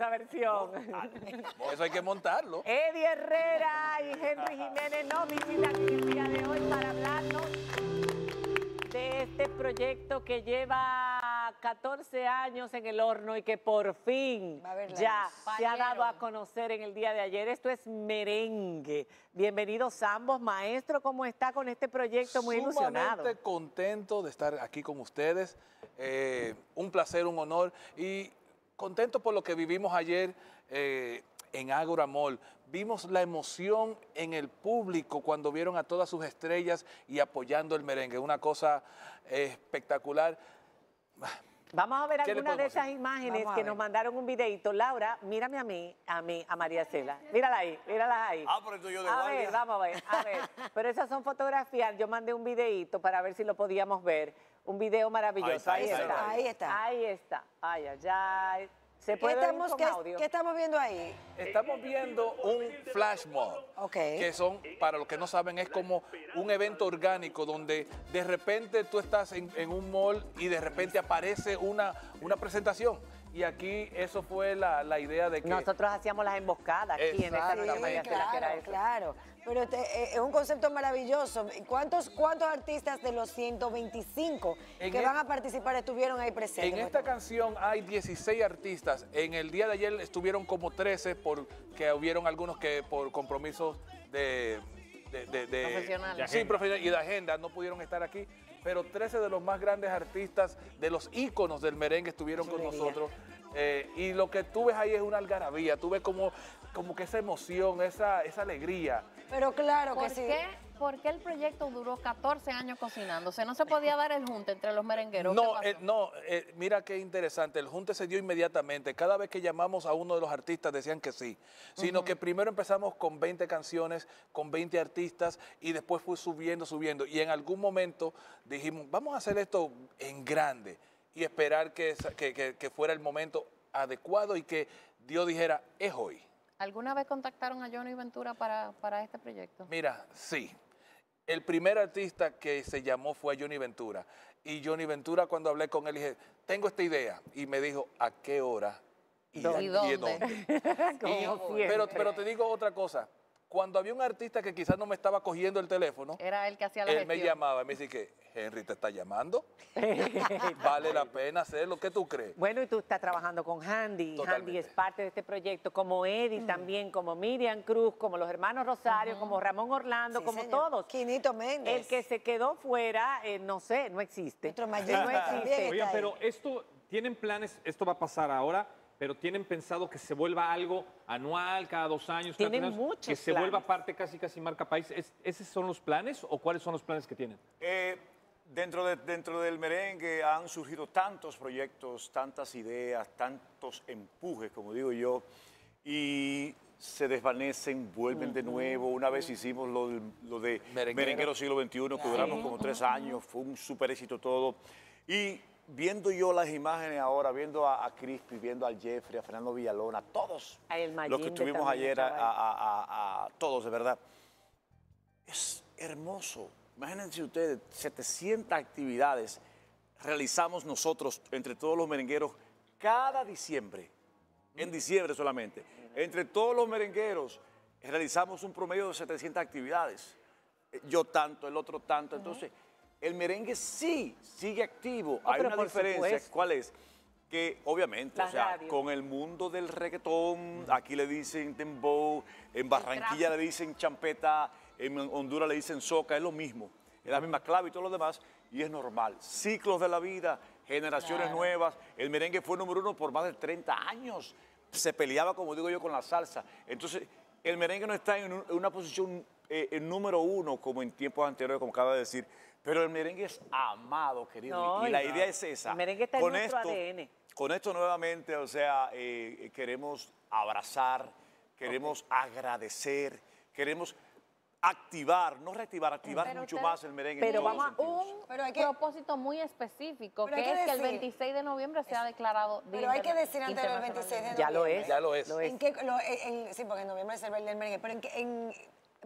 esa versión. Eso hay que montarlo. Eddie Herrera y Henry Jiménez nos visitan el día de hoy para hablarnos de este proyecto que lleva 14 años en el horno y que por fin ya se ha dado a conocer en el día de ayer. Esto es merengue. Bienvenidos ambos. Maestro, ¿cómo está con este proyecto? Muy ilusionado. Sumamente contento de estar aquí con ustedes. Eh, un placer, un honor y contento por lo que vivimos ayer. Eh, en Agora Mall. Vimos la emoción en el público cuando vieron a todas sus estrellas y apoyando el merengue. Una cosa espectacular. Vamos a ver algunas de esas imágenes que nos mandaron un videito. Laura, mírame a mí, a mí, a María Cela. Mírala ahí, mírala ahí. Ah, pero yo de A ver, vamos a ver, a ver. Pero esas son fotografías. Yo mandé un videito para ver si lo podíamos ver. Un video maravilloso. Ahí está. Ahí está. Ahí está. Ay, ay, ay. ¿Se ¿Qué estamos, ¿qué, ¿Qué estamos viendo ahí? Estamos viendo un flash mob, que son, para los que no saben, es como un evento orgánico donde de repente tú estás en, un mall y de repente aparece una, una presentación y aquí eso fue la, idea de que... Nosotros hacíamos las emboscadas aquí en esta sí, claro, claro. Pero este, eh, es un concepto maravilloso. ¿Cuántos, ¿Cuántos artistas de los 125 que van a participar estuvieron ahí presentes? En esta canción hay 16 artistas. En el día de ayer estuvieron como 13 porque hubieron algunos que por compromisos de... de, de, profesionales. Sí, profesionales y de agenda no pudieron estar aquí pero 13 de los más grandes artistas, de los íconos del merengue estuvieron con nosotros. Eh, y lo que tú ves ahí es una algarabía, tú ves como, como que esa emoción, esa, esa alegría. Pero claro que sí. ¿Por qué el proyecto duró 14 años cocinándose? ¿No se podía dar el junte entre los merengueros? No, eh, no eh, mira qué interesante. El junte se dio inmediatamente. Cada vez que llamamos a uno de los artistas decían que sí. Sino que primero empezamos con 20 canciones, con 20 artistas y después fue subiendo, subiendo. Y en algún momento dijimos, vamos a hacer esto en grande y esperar que, que fuera el momento adecuado y que Dios dijera, es hoy. ¿Alguna vez contactaron a Johnny Ventura para, para este proyecto? Mira, sí. El primer artista que se llamó fue Johnny Ventura. Y Johnny Ventura, cuando hablé con él, dije, tengo esta idea. Y me dijo, ¿a qué hora? ¿Y, dónde? pero, pero te digo otra cosa cuando había un artista que quizás no me estaba cogiendo el teléfono, era él que hacía la él me llamaba y me dice que Henry te está llamando, vale la pena hacerlo, ¿qué tú crees? Bueno, y tú estás trabajando con Handy, Handy es parte de este proyecto, como Eddie mm. también, como Miriam Cruz, como los hermanos Rosario, como Ramón Orlando, como todos. Quinito Méndez. El que se quedó fuera, eh, no sé, no existe. no existe. Oigan, pero esto, ¿tienen planes, esto va a pasar ahora? Pero tienen pensado que se vuelva algo anual, cada dos años, tienen cada muchos que se vuelva parte casi casi marca país. ¿Esos son los planes o cuáles son los planes que tienen? Eh, dentro, de, dentro del merengue han surgido tantos proyectos, tantas ideas, tantos empujes, como digo yo, y se desvanecen, vuelven de nuevo. Una vez hicimos lo, de Merenguero. Siglo XXI, que duramos como tres años, fue un súper éxito todo. Y viendo yo las imágenes ahora, viendo a, a Crispy, viendo a Jeffrey, a Fernando Villalona, a todos los que estuvimos ayer, a, todos, de verdad. Es hermoso. Imagínense ustedes, 700 actividades realizamos nosotros entre todos los merengueros cada diciembre, en diciembre solamente. Entre todos los merengueros realizamos un promedio de 700 actividades. Yo tanto, el otro tanto. Entonces, el merengue sí sigue activo. Hay una diferencia. ¿Cuál es? Que obviamente, o sea, con el mundo del reggaetón, aquí le dicen dembow, en Barranquilla le dicen champeta, en Honduras le dicen soca, es lo mismo. Es la misma clave y todo lo demás, y es normal. Ciclos de la vida, generaciones nuevas. El merengue fue número uno por más de 30 años. Se peleaba, como digo yo, con la salsa. Entonces, el merengue no está en, una posición eh, número uno como en tiempos anteriores, como acaba de decir pero el merengue es amado, querido. y la idea es esa. El merengue está con en nuestro esto, ADN. Con esto nuevamente, o sea, eh, queremos abrazar, queremos agradecer, queremos activar, no reactivar, activar mucho más el merengue. Pero vamos a un pero hay que, propósito muy específico, que, es que el 26 de noviembre se ha declarado Pero hay que decir antes del 26 de noviembre. Ya lo es. Ya lo es. ¿En qué, lo, sí, porque en noviembre es el del merengue, pero en, en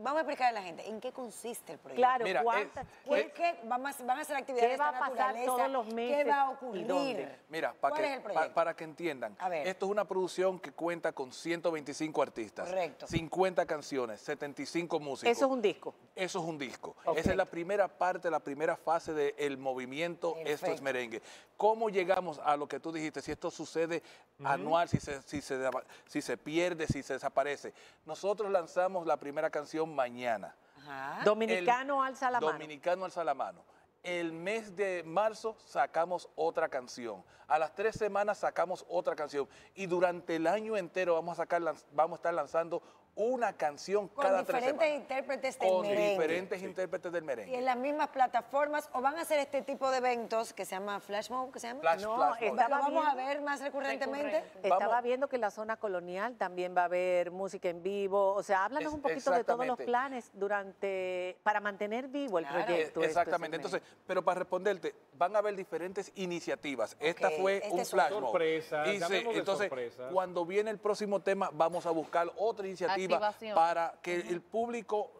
Vamos a explicar a la gente en qué consiste el proyecto. Claro, Mira, ¿cuántas? ¿Qué, qué van, a, van a hacer actividades ¿Qué va de a pasar todos los meses ¿Qué va a ocurrir? dónde? Mira, para ¿Cuál que, es el pa- proyecto? para que entiendan, A ver. esto es una producción que cuenta con 125 artistas, Correcto. 50 canciones, 75 músicos. Eso es un disco. Eso es un disco. Esa es la primera parte, la primera fase del movimiento Esto es. Merengue. ¿Cómo llegamos a lo que tú dijiste? Si esto sucede anual, si se, si, se, si se pierde, si se desaparece. Nosotros lanzamos la primera canción mañana. Ajá. Dominicano El alza la mano. Dominicano alza la mano. El mes de marzo sacamos otra canción. A las tres semanas sacamos otra canción. Y durante el año entero vamos a, sacar, vamos a estar lanzando una canción Con cada tres diferentes semanas. intérpretes del Con merengue. diferentes intérpretes del merengue. Y en las mismas plataformas, o van a hacer este tipo de eventos que se llama Flash Mob, ¿que se llama? Flash, No, flash estaba ¿Lo vamos a ver más recurrentemente? Recurrente. Estaba Vamos- viendo que en la zona colonial también va a haber música en vivo. O sea, háblanos Es- un poquito de todos los planes durante para mantener vivo el Claro. proyecto. Eh, es Exactamente. Entonces, pero para responderte, van a haber diferentes iniciativas. Esta fue este un flash mob. Sorpresas, Y sí, entonces, sorpresas. cuando viene el próximo tema, vamos a buscar otra iniciativa Activación. para que el público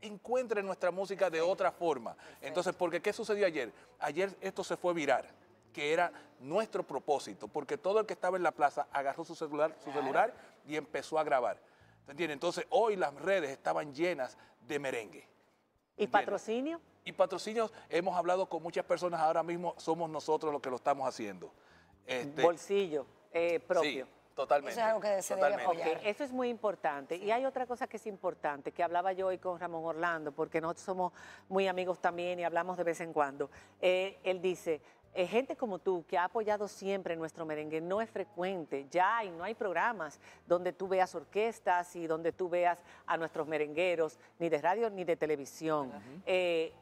encuentre nuestra música de otra forma. Entonces, porque ¿qué sucedió ayer? Ayer esto se fue virar que era nuestro propósito, porque todo el que estaba en la plaza agarró su celular, su celular y empezó a grabar. ¿Te entiendes? Entonces, hoy las redes estaban llenas de merengue. ¿Y patrocinio? Y patrocinios, hemos hablado con muchas personas, ahora mismo somos nosotros los que lo estamos haciendo. Este, Bolsillo eh, propio. Sí, totalmente. Eso es algo que se debe apoyar. Eso es muy importante. Y hay otra cosa que es importante, que hablaba yo hoy con Ramón Orlando, porque nosotros somos muy amigos también y hablamos de vez en cuando. Eh, él dice, eh, gente como tú, que ha apoyado siempre nuestro merengue, no es frecuente ya y no hay programas donde tú veas orquestas y donde tú veas a nuestros merengueros, ni de radio ni de televisión. Eh,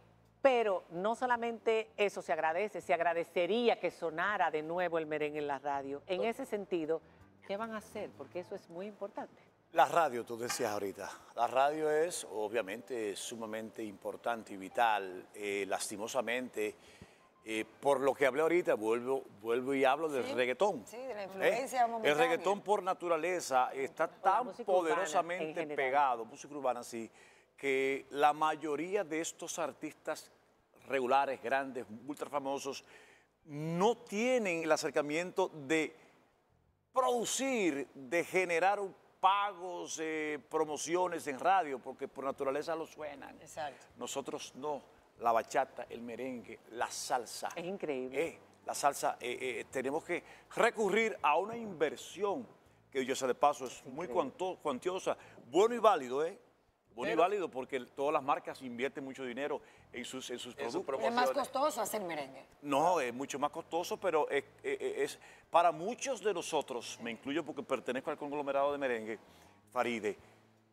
pero no solamente eso se agradece, se agradecería que sonara de nuevo el merengue en la radio. En ese sentido, ¿qué van a hacer? Porque eso es muy importante. La radio, tú decías ahorita. La radio es obviamente sumamente importante y vital. Eh, lastimosamente, eh, por lo que hablé ahorita, vuelvo, vuelvo y hablo del reggaetón. sí, de la ¿eh? influencia El momentánea. reggaetón por naturaleza está tan poderosamente pegado, música urbana sí, que la mayoría de estos artistas regulares, grandes, ultra famosos, no tienen el acercamiento de producir, de generar pagos, eh, promociones en radio, porque por naturaleza lo suenan. Exacto. Nosotros no. La bachata, el merengue, la salsa. Es increíble. Eh, la salsa, eh, tenemos que recurrir a una inversión que yo sé de paso es muy cuantiosa, bueno y válido, ¿eh? Bueno y Pero- válido porque todas las marcas invierten mucho dinero en sus, en sus productos. Es más costoso hacer merengue. No, es mucho más costoso, pero es, es- es- para muchos de nosotros, me incluyo porque pertenezco al conglomerado de merengue, Faride,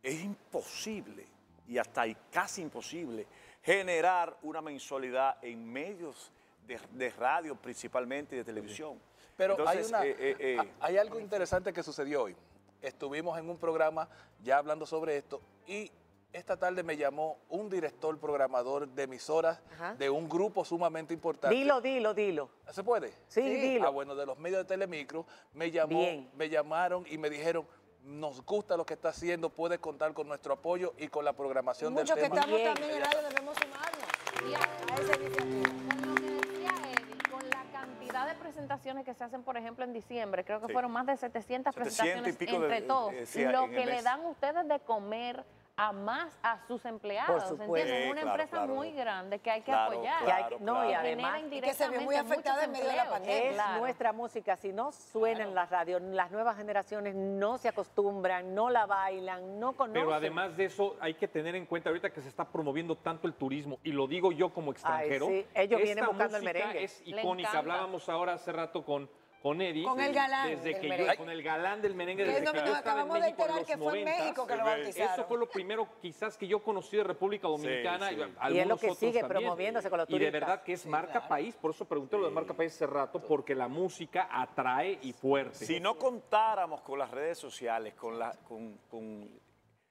es imposible y hasta ahí casi imposible generar una mensualidad en medios de, de radio principalmente y de televisión. Pero Entonces, hay, una, eh, eh, eh, a- hay algo interesante que sucedió hoy. Estuvimos en un programa ya hablando sobre esto y esta tarde me llamó un director programador de emisoras Ajá. de un grupo sumamente importante. Dilo, dilo, dilo. ¿Se puede? Sí, dilo. Ah, bueno, de los medios de Telemicro me llamó, Bien. me llamaron y me dijeron, nos gusta lo que está haciendo, puede contar con nuestro apoyo y con la programación Muchos del que tema. estamos Bien. también en radio debemos sumarnos Y a esa iniciativa. Con lo que decía Eddie, con la cantidad de presentaciones que se hacen, por ejemplo, en diciembre, creo que Sí. fueron más de 700, 700 y presentaciones de- entre todos. eh, sí, lo en que le dan ustedes de comer a más a sus empleados, supuesto. ¿entienden? Sí, Una claro, empresa claro. muy grande que hay que Claro, apoyar. Que hay claro, que- no, y además- Y que se vio muy afectada en medio de la pandemia. Es Claro. nuestra música. Si no suena en la radio, las nuevas generaciones no se acostumbran, no la bailan, no conocen. Pero además de eso, hay que tener en cuenta ahorita que se está promoviendo tanto el turismo, y lo digo yo como extranjero. sí, ellos vienen buscando el música merengue. Es icónica. Hablábamos ahora hace rato con, con Eddie. Con el galán Desde del que yo, merengue. con el galán del merengue, desde es que yo estaba en acabamos de México en enterar los que fue en 90s. México que lo bautizaron. Eso fue lo primero quizás que yo conocí de República Dominicana. sí. y, Y es lo que sigue también. promoviéndose con los Y de turistas. verdad que es marca país, por eso pregunté lo de marca país hace rato, porque la música atrae y fuerte. Si no contáramos con las redes sociales, con, la, con, con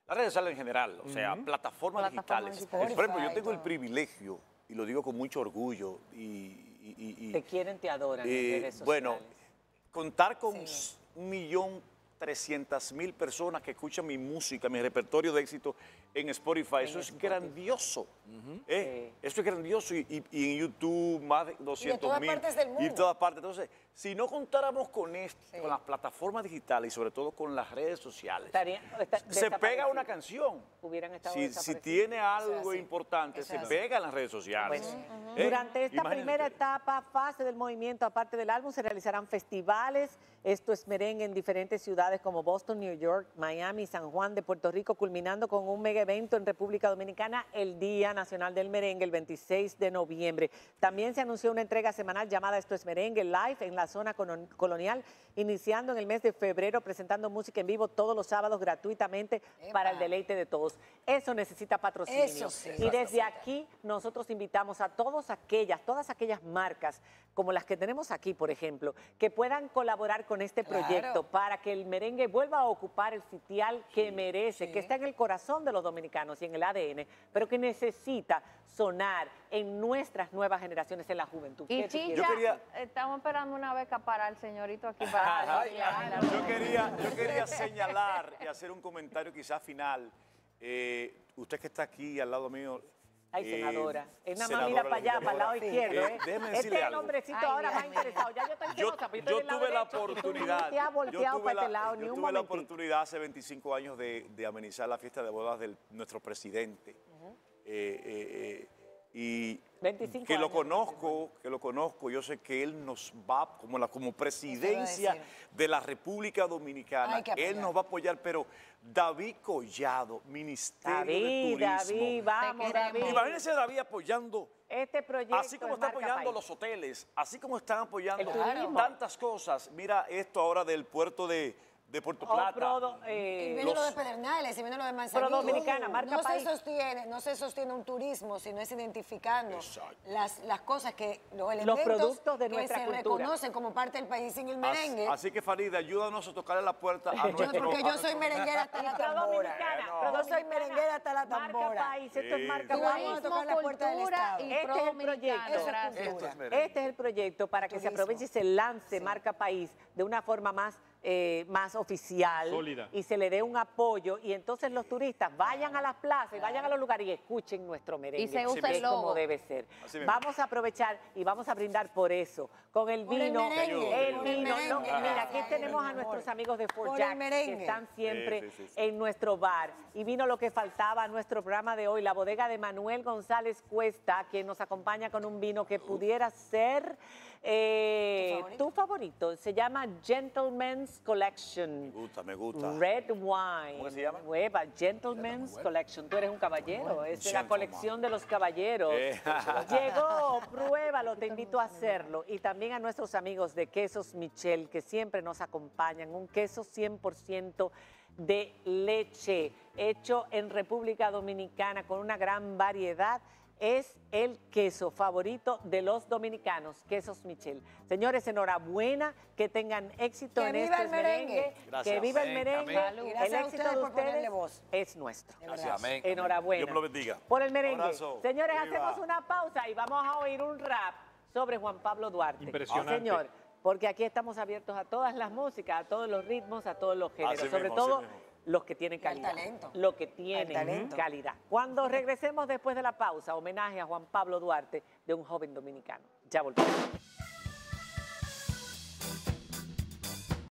las redes sociales en general, o sea, plataformas, Plataformas digitales. digitales. Por ejemplo, yo tengo el privilegio, y lo digo con mucho orgullo, y, y- y- y- Te quieren, te adoran en eh, redes sociales. bueno, contar con un millón trescientas mil personas que escuchan mi música, mi repertorio de éxito, en Spotify. Eso es grandioso. ¿eh? Eso es grandioso. Y, y- y en YouTube, más de 200 todas mil. partes del Y en mundo. todas partes. Entonces, si no contáramos con esto, con las plataformas digitales y sobre todo con las redes sociales, Estaría- está- se pega una canción. Hubieran estado Si, tiene algo importante, se así. pega en las redes sociales. Bueno, ¿eh? Durante esta primera etapa, fase del movimiento, aparte del álbum, se realizarán festivales. Esto es merengue en diferentes ciudades como Boston, New York, Miami, San Juan de Puerto Rico, culminando con un mega evento en República Dominicana, el Día Nacional del Merengue, el 26 de noviembre. También se anunció una entrega semanal llamada Esto es Merengue Live en la zona colonial, iniciando en el mes de febrero, presentando música en vivo todos los sábados gratuitamente para el deleite de todos. Eso necesita patrocinio. Eso sí. Y desde aquí nosotros invitamos a todas aquellas, todas aquellas marcas como las que tenemos aquí, por ejemplo, que puedan colaborar con este Claro. proyecto para que el merengue vuelva a ocupar el sitial que merece, que está en el corazón de los dominicanos y en el ADN, pero que necesita sonar en nuestras nuevas generaciones, en la juventud. Y. Chicha, quería- estamos esperando una beca para el señorito aquí para Ay, yo, quería, yo quería señalar y hacer un comentario quizás final. Eh, usted que está aquí al lado mío. Ay, eh, senadora. Es nada más mira para allá, para el lado izquierdo. eh, ¿eh? déjeme Este algo. Ay, ahora más interesado. Ya yo estoy Yo, celosa, pero yo lado tuve la oportunidad. yo volteado tuve para la, este lado ni yo un tuve la momentito. oportunidad hace 25 años de, de amenizar la fiesta de bodas de nuestro presidente. Eh, eh, eh, y 25 que lo conozco, que lo conozco, yo sé que él nos va como la como presidencia de la República Dominicana, él nos va a apoyar, pero David Collado, Ministerio David, de Turismo. David, vamos, David. Imagínense a David apoyando Este proyecto Así como es está apoyando país. los hoteles, así como están apoyando tantas cosas. Mira esto ahora del puerto de, de Puerto Oh, Plata. Prodo, Y eh, viene lo de Pedernales, y viene lo de Manzanillo. Pro Dominicana, marca no país. Se sostiene, no se sostiene un turismo, sino es identificando las, las cosas que, los elementos productos de que nuestra se cultura. reconocen como parte del país en el merengue. así que Farida, ayúdanos a tocarle la puerta a Yo- nuestro... porque a yo soy merenguera hasta la Pro tambora. Dominicana. Pro Yo soy merenguera hasta la Marca tambora. país, esto es Sí. marca Y vamos a país. tocar la puerta del cultura Estado. y Este pro es el proyecto. gracias. Esto es merengue. Este es el proyecto para que se aproveche y se lance marca país de una forma más, eh, más oficial Sólida. y se le dé un apoyo y entonces los turistas vayan a las plazas y vayan a los lugares y escuchen nuestro merengue. Y se que usa es el logo. como debe ser. Vamos a aprovechar y vamos a brindar por eso, con el Por el vino, merengue, el por el vino. merengue. no, mira, aquí Ay, tenemos mi a amor. nuestros amigos de Fort Por el Jack que merengue. están siempre Sí, sí, sí, sí. en nuestro bar. Y vino lo que faltaba a nuestro programa de hoy, la bodega de Manuel González Cuesta, quien nos acompaña con un vino que pudiera ser eh, ¿Tu favorito? tu favorito. Se llama Gentleman's Collection. Me gusta, me gusta. Red Wine. ¿Cómo se llama? Nueva, Gentleman's Collection. Tú eres un caballero, es de la colección de los caballeros. Eh. Llegó, pruébalo, te invito a hacerlo. Y también a nuestros amigos de Quesos Michel, que siempre nos acompañan. Un queso 100% de leche, hecho en República Dominicana con una gran variedad. Es el queso favorito de los dominicanos, Quesos Michel. Señores, enhorabuena, que tengan éxito Que en viva este el merengue. Que Gracias. viva el merengue. amén. El a éxito ustedes de ustedes voz. es nuestro. Gracias, amén. Enhorabuena. Dios me lo bendiga. Por el merengue. Abrazo. Señores, Viva. hacemos una pausa y vamos a oír un rap sobre Juan Pablo Duarte. Impresionante. Señor, porque aquí estamos abiertos a todas las músicas, a todos los ritmos, a todos los géneros. Así sobre mismo, todo. Los que tienen calidad. talento. Lo que tienen calidad. Cuando regresemos después de la pausa, homenaje a Juan Pablo Duarte de un joven dominicano. Ya volvemos.